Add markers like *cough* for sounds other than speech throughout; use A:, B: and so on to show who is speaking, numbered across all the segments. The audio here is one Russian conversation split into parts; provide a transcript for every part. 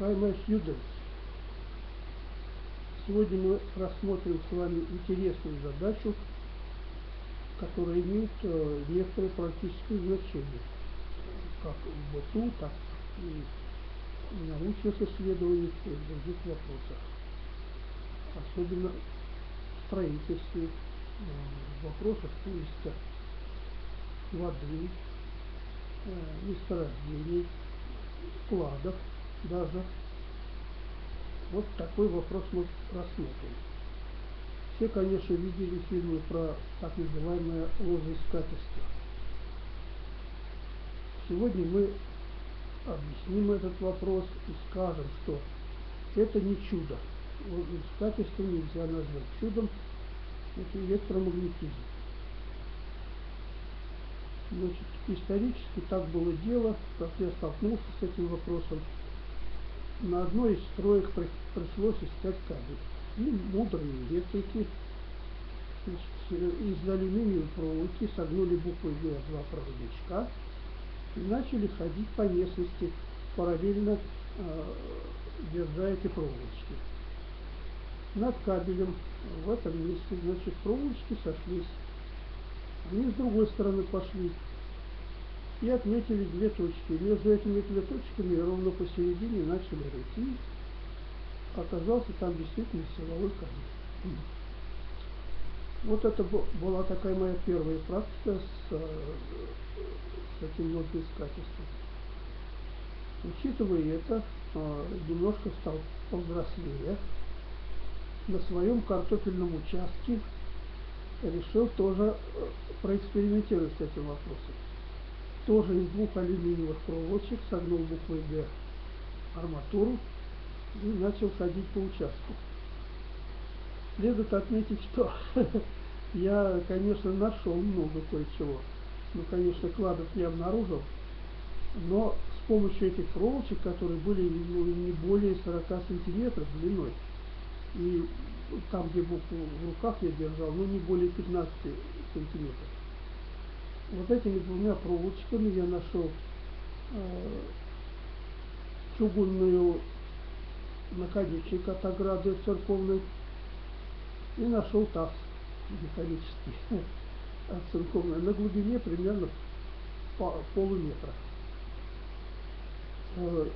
A: Hi, my. Сегодня мы рассмотрим с вами интересную задачу, которая имеет э, некоторое практическое значение, как в БТУ, так и в научных исследованиях и в других вопросах, особенно в строительстве, э, в вопросах поиска воды, э, месторождений, кладов даже. Вот такой вопрос мы рассмотрим. Все, конечно, видели фильмы про так называемое лозоискательство. Сегодня мы объясним этот вопрос и скажем, что это не чудо. Лозоискательство нельзя назвать чудом, это электромагнетизм. Значит, исторически так было дело, как я столкнулся с этим вопросом. На одной из строек пришлось искать кабель. И мудрые электрики значит, из алюминиевой проволоки согнули буквы В два проводничка и начали ходить по местности, параллельно э, держа эти проволочки. Над кабелем в этом месте, значит, проволочки сошлись они с другой стороны пошли и отметили две точки. Между этими две точками ровно посередине начали рыть. оказался там действительно силовой камень. Вот это была такая моя первая практика с, э, с этим лодоискательством. Учитывая это, э, немножко стал повзрослее. На своем картофельном участке решил тоже э, проэкспериментировать с этим вопросом. Тоже из двух алюминиевых проволочек согнул буквой Г арматуру и начал ходить по участку. Следует отметить, что *laughs* я, конечно, нашел много кое-чего. Ну, конечно, кладов не обнаружил, но с помощью этих проволочек, которые были ну, не более 40 сантиметров длиной, и там, где букву в руках я держал, ну не более 15 сантиметров. Вот этими двумя проволочками я нашел э, чугунную наконечник от ограды церковной и нашел таз металлический *laughs* оцинкованный на глубине примерно полуметра. Э,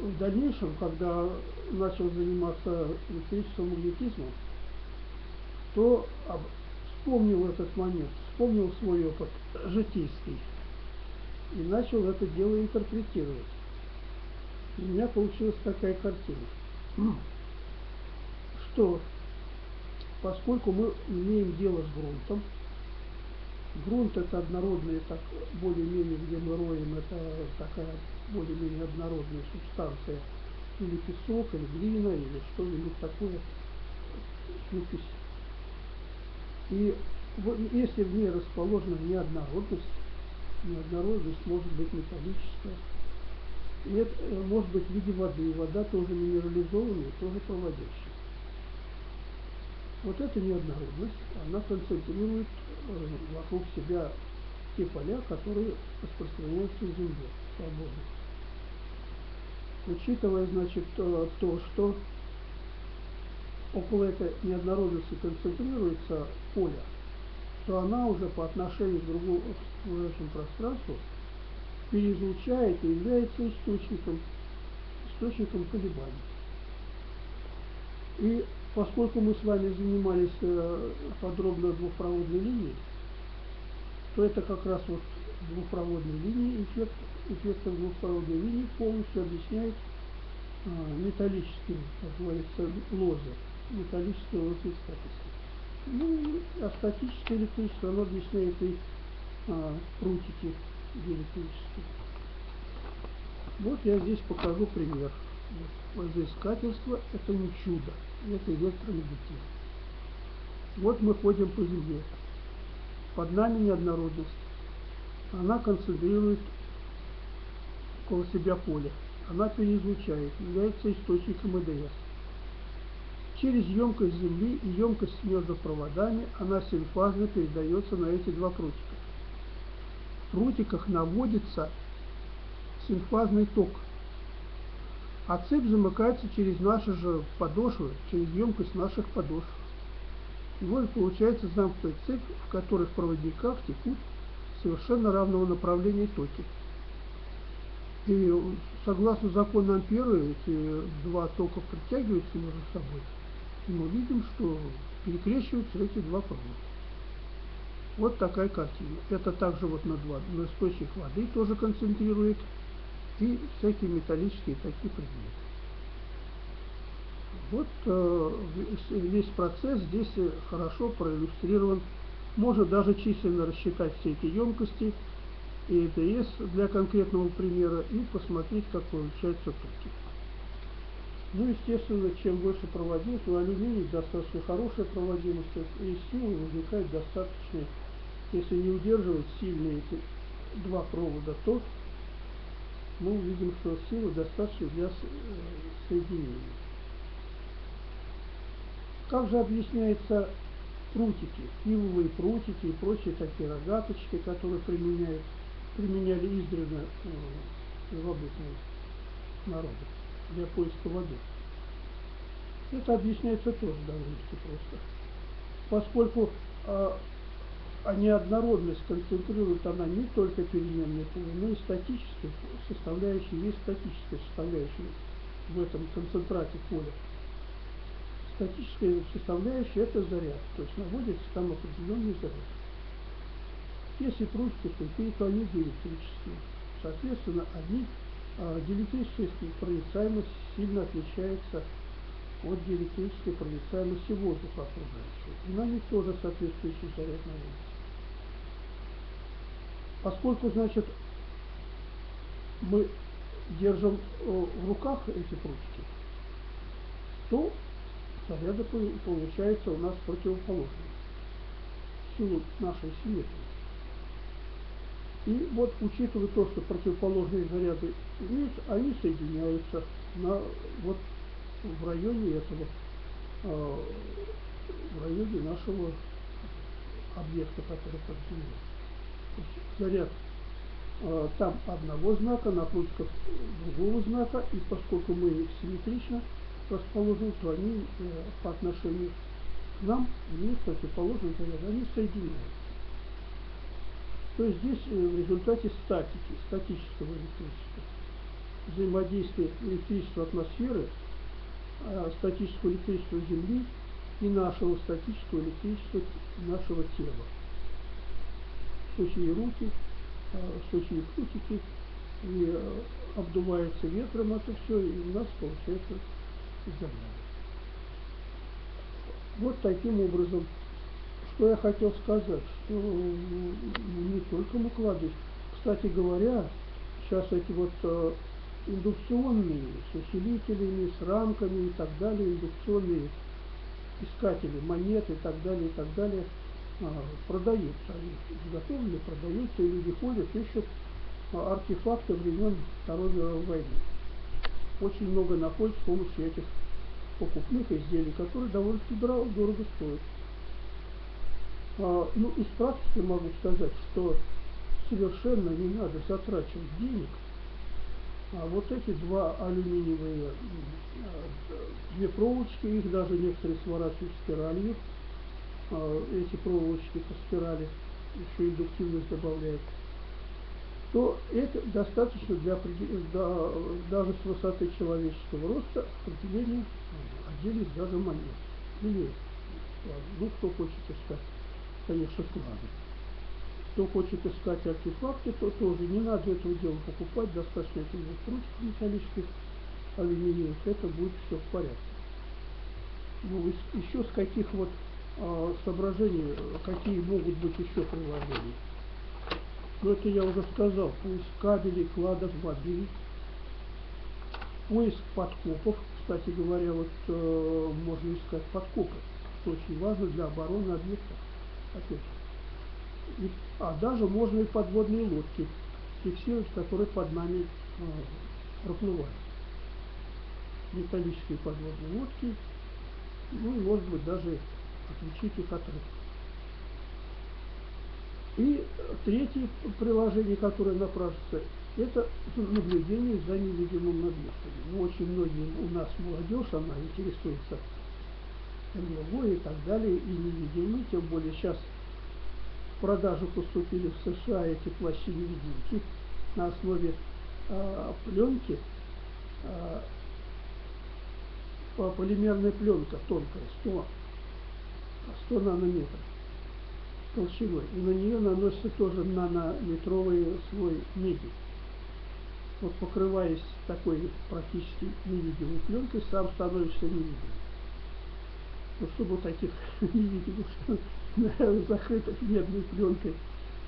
A: в дальнейшем, когда начал заниматься электрическим магнетизмом, то вспомнил этот момент, вспомнил свой опыт житейский и начал это дело интерпретировать. У меня получилась такая картина, *clears throat* что поскольку мы имеем дело с грунтом, грунт это однородный, так более-менее, где мы роем, это такая более-менее однородная субстанция, или песок, или глина, или что-нибудь такое, смесь. И если в ней расположена неоднородность, неоднородность может быть металлическая, и это э, может быть в виде воды, вода тоже минерализованная, тоже проводящая. Вот эта неоднородность, она концентрирует э, вокруг себя те поля, которые распространяются в земле свободно. Учитывая, значит, то, то, что около этой неоднородности концентрируется поле, то она уже по отношению к другому окружающему пространству переизлучает и является источником, источником колебаний. И поскольку мы с вами занимались э, подробно двухпроводной линией, то это как раз вот двухпроводной линии эффект эффектом двухпроводной линии полностью объясняет а, металлические, как говорится, лозы, металлические лозы статические. Ну, а статическое электричество, оно объясняет и а, прутики электрические. Вот я здесь покажу пример. Лозоискательство – это не чудо, это электромагнетизм. Вот мы ходим по Земле. Под нами неоднородность. Она концентрирует около себя поле. Она переизлучает, является источником ЭДС. Через емкость Земли и емкость между проводами она синфазно передается на эти два прутика. В прутиках наводится синфазный ток. А цепь замыкается через наши же подошвы, через емкость наших подошв. И вот получается замкнутая цепь, в которой в проводниках текут совершенно равного направления токи. И согласно закону Ампера эти два тока притягиваются между собой. И мы видим, что перекрещиваются эти два провода. Вот такая картина. Это также вот на, два, на источник воды тоже концентрирует и всякие металлические такие предметы. Вот э, весь процесс здесь хорошо проиллюстрирован. Можно даже численно рассчитать все эти емкости и ЭТС для конкретного примера и посмотреть, как получается токи. Ну, естественно, чем больше проводимость, у алюминия достаточно хорошая проводимость, и силы возникает достаточно, если не удерживать сильные эти два провода, то мы увидим, что силы достаточно для соединения. Как же объясняются прутики, ивовые прутики и прочие такие рогаточки, которые применяют, применяли издревно э, первобытные народы для поиска воды. Это объясняется тоже довольно-таки просто. Поскольку э, а неоднородность концентрирует она не только переменные но и статическую составляющую, есть статическая составляющая в этом концентрате поля. Статическая составляющая это заряд, то есть наводится там определенный заряд. Если тупые, то они диэлектрические. Соответственно, они диэлектрическая проницаемость сильно отличается от диэлектрической проницаемости воздуха окружающего. И на них тоже соответствующий заряд наводится. Поскольку, значит, мы держим э, в руках эти прутики, то заряды получается у нас противоположные силу нашей симметрии. И вот, учитывая то, что противоположные заряды есть, они соединяются на, вот в районе этого, э, в районе нашего объекта, который под землей заряд э, там одного знака, напротив другого знака, и поскольку мы симметрично расположены, то они э, по отношению к нам имеют противоположный заряд, они соединяются. То есть здесь э, в результате статики, статического электричества, взаимодействия электричества атмосферы, э, статического электричества Земли и нашего статического электричества нашего тела сухие руки, э, сухие прутики, и э, обдувается ветром это все, и у нас получается земля. Вот таким образом, что я хотел сказать, что не только мукладыш. Кстати говоря, сейчас эти вот э, индукционные, с усилителями, с рамками и так далее, индукционные искатели монет и так далее, и так далее – а, продаются, они изготовлены, продаются, и люди ходят, ищут а, артефакты времен Второй мировой войны. Очень много находят с помощью этих покупных изделий, которые довольно-таки дорого стоят. А, ну, из практики могу сказать, что совершенно не надо затрачивать денег. А вот эти два алюминиевые, две проволочки, их даже некоторые сворачивают спиралью, а, эти проволочки по спирали, еще индуктивность добавляет, то это достаточно для, для даже с высоты человеческого роста определения отдельных даже монет. Или ну, кто хочет искать, конечно, клады. Кто хочет искать артефакты, то тоже не надо этого дела покупать, достаточно этих ручек металлических, алюминиевых, это будет все в порядке. Ну, еще с каких вот а, соображений, какие могут быть еще приложения. Но это я уже сказал, поиск кабелей, кладов воды, поиск подкопов. Кстати говоря, вот э, можно искать подкопы, что очень важно для обороны объектов. И, а даже можно и подводные лодки фиксировать, которые под нами э, проплывают. Металлические подводные лодки, ну и может быть даже отличить их от рыб. И третье приложение, которое напрашивается, это наблюдение за невидимым объектом. Ну, очень многие у нас молодежь, она интересуется НЛО и так далее, и невидимый, тем более сейчас в продажу поступили в США эти плащи-невидимки на основе э, пленки, э, полимерная пленка тонкая, 100, 100 нанометров толщиной. И на нее наносится тоже нанометровый слой меди. Вот покрываясь такой практически невидимой пленкой, сам становишься невидимым. Но чтобы таких *laughs* невидимых закрытых медной пленкой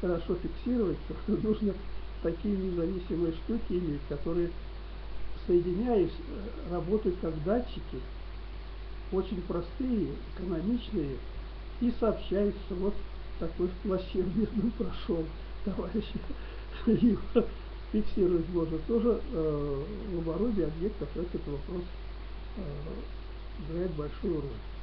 A: хорошо фиксировать, то нужно такие независимые штуки иметь, которые соединяясь, э, работают как датчики, очень простые, экономичные, и сообщаются, вот такой в плаще в медном прошел, товарищ *laughs* его фиксировать можно. Тоже э, в обороте объектов этот вопрос э, играет большую роль.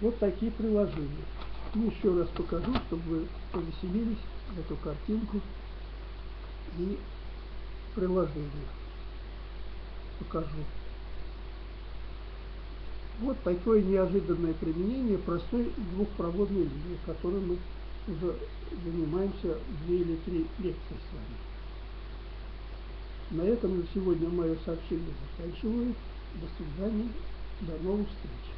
A: Вот такие приложения. И еще раз покажу, чтобы вы повеселились эту картинку и приложение покажу. Вот такое неожиданное применение простой двухпроводной линии, которой мы уже занимаемся две или три лекции с вами. На этом на сегодня мое сообщение заканчиваю. До свидания, до новых встреч.